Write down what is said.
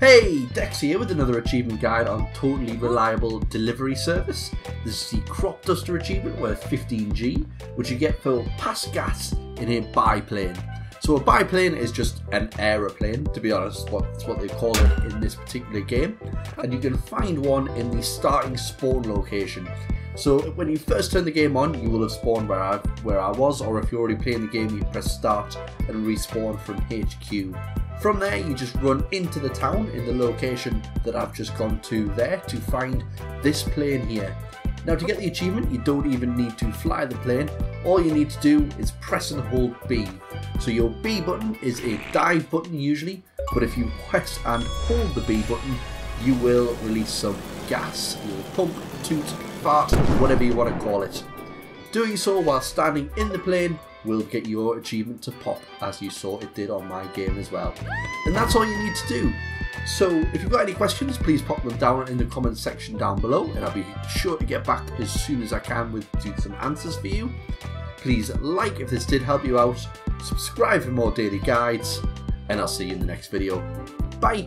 Hey, Dex here with another achievement guide on Totally Reliable Delivery Service. This is the Crop Duster achievement worth 15G, which you get for pass gas in a biplane. So a biplane is just an aeroplane, to be honest, that's what they call it in this particular game. And you can find one in the starting spawn location. So when you first turn the game on, you will have spawned where I, where I was, or if you're already playing the game, you press start and respawn from HQ. From there, you just run into the town in the location that I've just gone to there to find this plane here. Now to get the achievement, you don't even need to fly the plane. All you need to do is press and hold B. So your B button is a dive button usually, but if you press and hold the B button, you will release some gas. You'll pump, toot, fart, whatever you want to call it. Doing so while standing in the plane will get your achievement to pop as you saw it did on my game as well. And that's all you need to do. So if you've got any questions, please pop them down in the comments section down below and I'll be sure to get back as soon as I can with some answers for you. Please like if this did help you out, subscribe for more daily guides, and I'll see you in the next video. Bye!